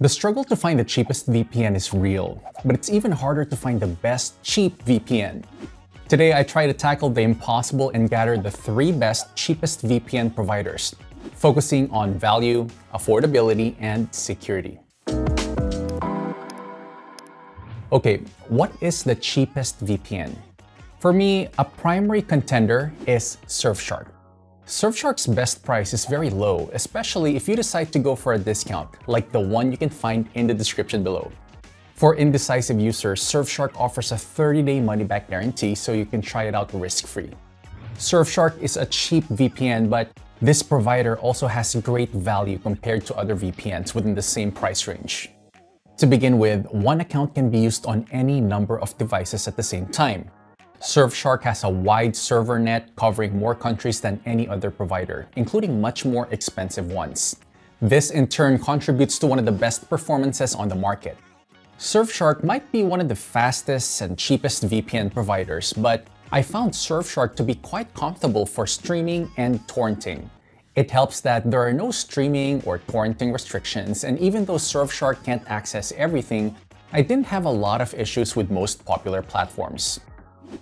The struggle to find the cheapest VPN is real, but it's even harder to find the best cheap VPN. Today, I try to tackle the impossible and gather the three best cheapest VPN providers, focusing on value, affordability, and security. Okay, what is the cheapest VPN? For me, a primary contender is Surfshark. Surfshark's best price is very low, especially if you decide to go for a discount, like the one you can find in the description below. For indecisive users, Surfshark offers a 30-day money-back guarantee so you can try it out risk-free. Surfshark is a cheap VPN, but this provider also has great value compared to other VPNs within the same price range. To begin with, one account can be used on any number of devices at the same time. Surfshark has a wide server net covering more countries than any other provider, including much more expensive ones. This in turn contributes to one of the best performances on the market. Surfshark might be one of the fastest and cheapest VPN providers, but I found Surfshark to be quite comfortable for streaming and torrenting. It helps that there are no streaming or torrenting restrictions, and even though Surfshark can't access everything, I didn't have a lot of issues with most popular platforms.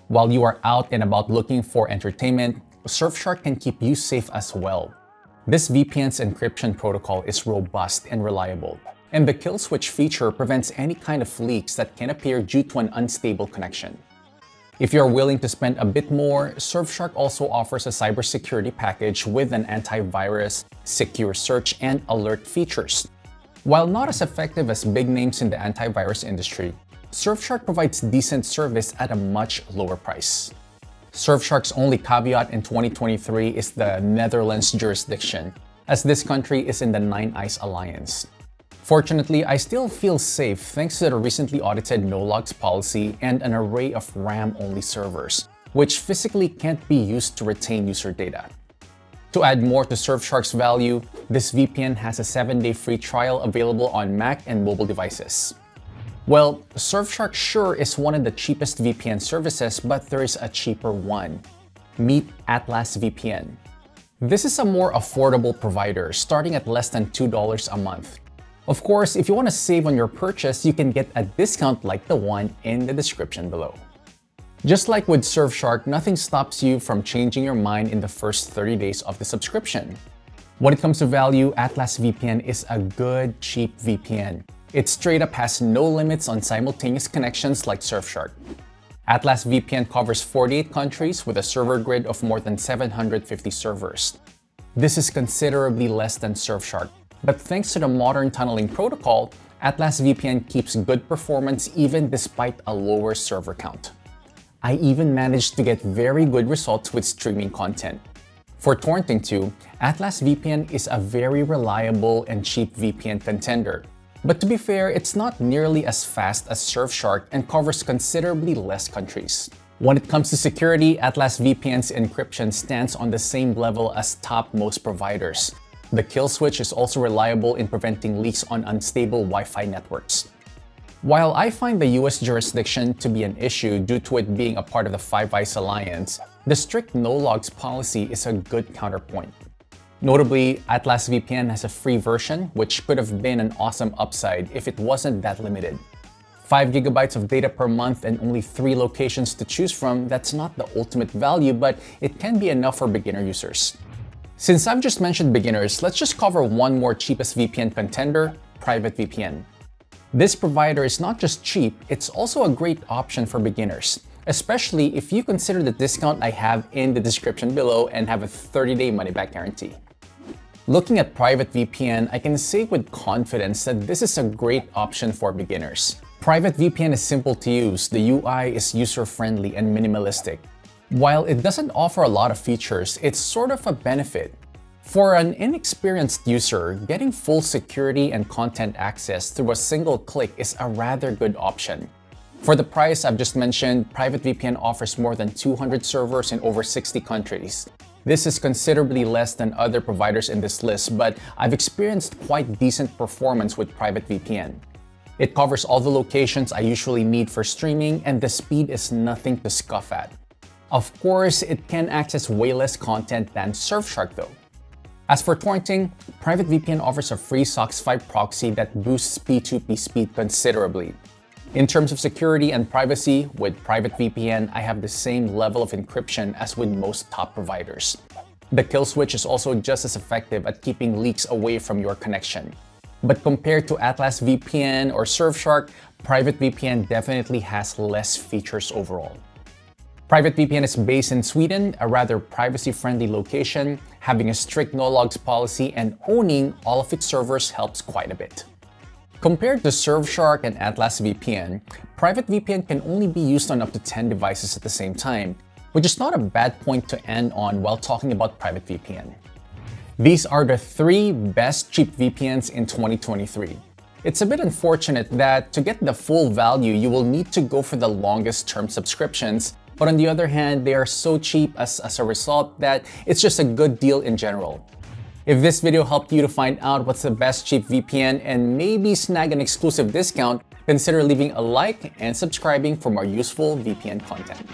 While you are out and about looking for entertainment, Surfshark can keep you safe as well. This VPN's encryption protocol is robust and reliable, and the kill switch feature prevents any kind of leaks that can appear due to an unstable connection. If you're willing to spend a bit more, Surfshark also offers a cybersecurity package with an antivirus, secure search, and alert features. While not as effective as big names in the antivirus industry, Surfshark provides decent service at a much lower price. Surfshark's only caveat in 2023 is the Netherlands jurisdiction, as this country is in the Nine Eyes Alliance. Fortunately, I still feel safe thanks to the recently audited no-logs policy and an array of RAM-only servers, which physically can't be used to retain user data. To add more to Surfshark's value, this VPN has a 7-day free trial available on Mac and mobile devices. Well, Surfshark sure is one of the cheapest VPN services, but there is a cheaper one. Meet Atlas VPN. This is a more affordable provider, starting at less than $2 a month. Of course, if you want to save on your purchase, you can get a discount like the one in the description below. Just like with Surfshark, nothing stops you from changing your mind in the first 30 days of the subscription. When it comes to value, Atlas VPN is a good, cheap VPN. It straight up has no limits on simultaneous connections like Surfshark. Atlas VPN covers 48 countries with a server grid of more than 750 servers. This is considerably less than Surfshark, but thanks to the modern tunneling protocol, Atlas VPN keeps good performance even despite a lower server count. I even managed to get very good results with streaming content. For torrenting too, Atlas VPN is a very reliable and cheap VPN contender. But to be fair, it's not nearly as fast as Surfshark and covers considerably less countries. When it comes to security, Atlas VPN's encryption stands on the same level as top most providers, the kill switch is also reliable in preventing leaks on unstable Wi-Fi networks. While I find the US jurisdiction to be an issue due to it being a part of the Five Eyes Alliance, the strict no-logs policy is a good counterpoint. Notably, Atlas VPN has a free version, which could have been an awesome upside if it wasn't that limited. 5 gigabytes of data per month and only 3 locations to choose from, that's not the ultimate value, but it can be enough for beginner users. Since I've just mentioned beginners, let's just cover one more cheapest VPN contender, PrivateVPN. This provider is not just cheap, it's also a great option for beginners, especially if you consider the discount I have in the description below and have a 30-day money-back guarantee. Looking at Private VPN, I can say with confidence that this is a great option for beginners. Private VPN is simple to use, the UI is user-friendly and minimalistic, while it doesn't offer a lot of features, it's sort of a benefit. For an inexperienced user, getting full security and content access through a single click is a rather good option. For the price I've just mentioned, Private VPN offers more than 200 servers in over 60 countries. This is considerably less than other providers in this list, but I've experienced quite decent performance with PrivateVPN. It covers all the locations I usually need for streaming, and the speed is nothing to scoff at. Of course, it can access way less content than Surfshark though. As for torrenting, PrivateVPN offers a free SOCKS 5 proxy that boosts P2P speed considerably. In terms of security and privacy, with Private VPN, I have the same level of encryption as with most top providers. The kill switch is also just as effective at keeping leaks away from your connection. But compared to Atlas VPN or Surfshark, Private VPN definitely has less features overall. Private VPN is based in Sweden, a rather privacy-friendly location, having a strict no-logs policy and owning all of its servers helps quite a bit. Compared to Surfshark and Atlas VPN, Private VPN can only be used on up to 10 devices at the same time, which is not a bad point to end on while talking about Private VPN. These are the three best cheap VPNs in 2023. It's a bit unfortunate that to get the full value, you will need to go for the longest term subscriptions, but on the other hand, they are so cheap as, as a result that it's just a good deal in general. If this video helped you to find out what's the best cheap VPN and maybe snag an exclusive discount, consider leaving a like and subscribing for more useful VPN content.